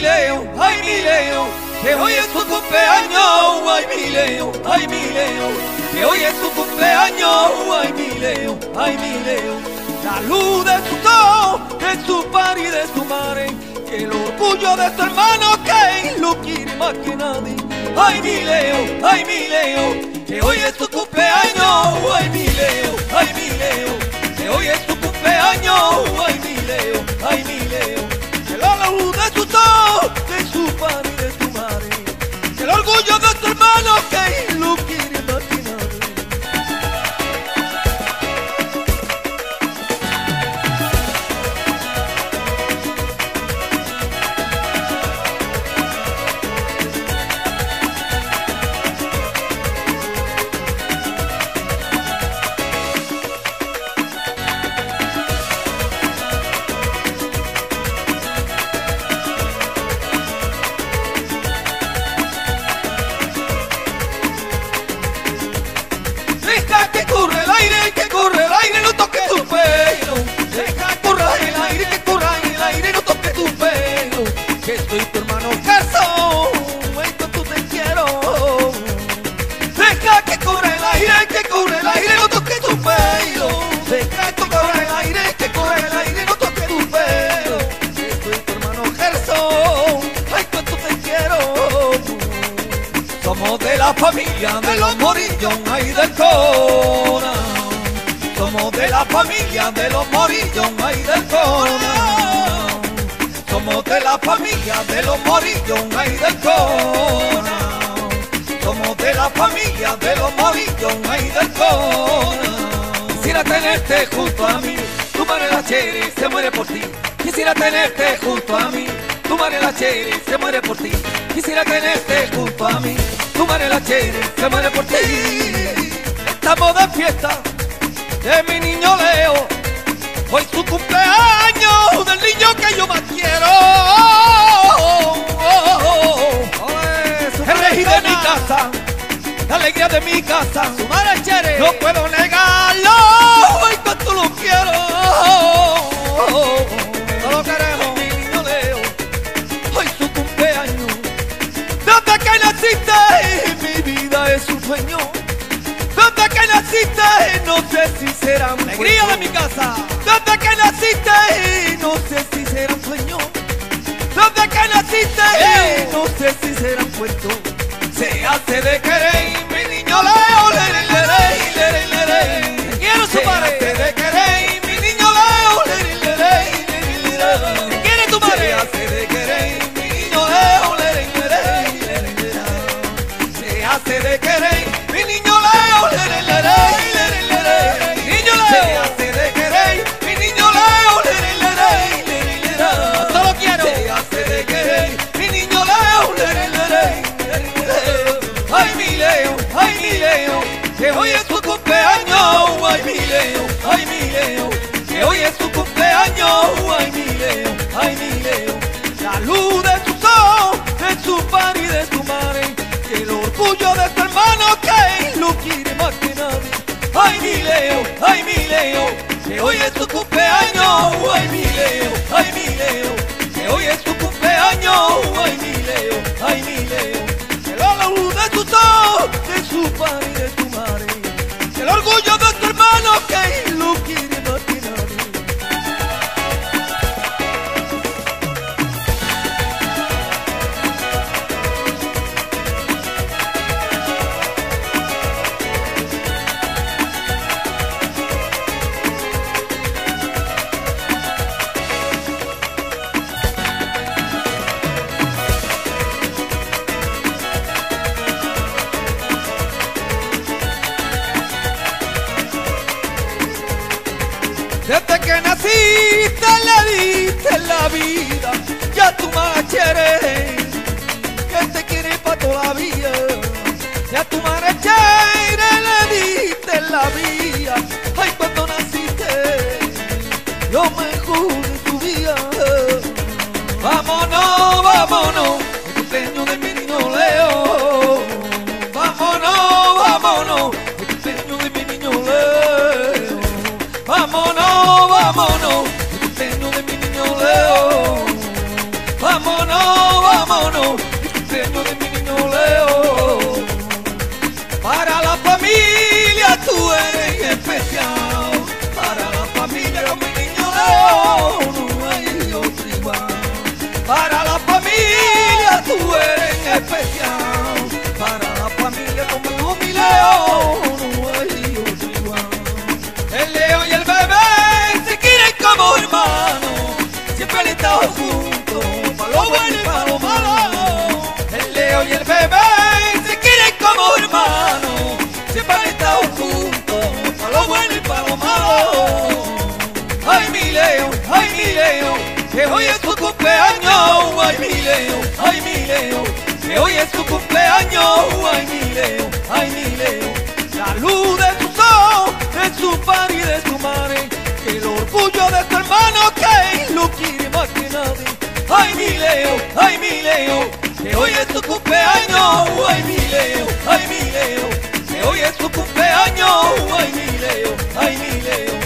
mi Leo, ay mi Leo, que hoy es tu cumpleaños, ay mi Leo, ay mi Leo, que hoy es tu cumpleaños, ay mi Leo, ay mi Leo, la luz de tu todo, de tu padre y de tu madre, que el orgullo de tu hermano que lo quiere más que nadie, ay mi Leo, ay mi Leo, que hoy es tu cumpleaños, ay mi Leo, de los morillos, ay del Cona. Somos de la familia de los morillos, ay del Cona. Somos de la familia de los morillos, ay del Cona. Somos de la familia de los morillos, ay del Cona. Quisiera tenerte junto a mí, tu madre la chere se muere por ti. Quisiera tenerte junto a mí, tu madre la chere se muere por ti. Quisiera tenerte junto a mí, tu la chere se muere por ti. Estamos de fiesta de mi niño Leo, hoy su cumpleaños del niño que yo más quiero. El rey de mi casa, la alegría de mi casa, Su madre chere. no puedo negarlo, es un sueño. Desde que naciste, no sé si será un Alegría de mi casa. Desde que naciste, no sé si será un sueño. Desde que naciste, no sé si tu Desde que naciste le diste la vida ya tu madre que te quiere para toda la vida. Es tu cumpleaños, ay mi Leo, ay mi Leo. Salud de tus ojos, de su padre y de su madre, el orgullo de tu hermano que lo quiere más que nadie. Ay mi Leo, ay mi Leo, que hoy es tu cumpleaños, ay mi Leo, ay mi Leo, que hoy es tu cumpleaños, ay mi Leo, ay mi Leo,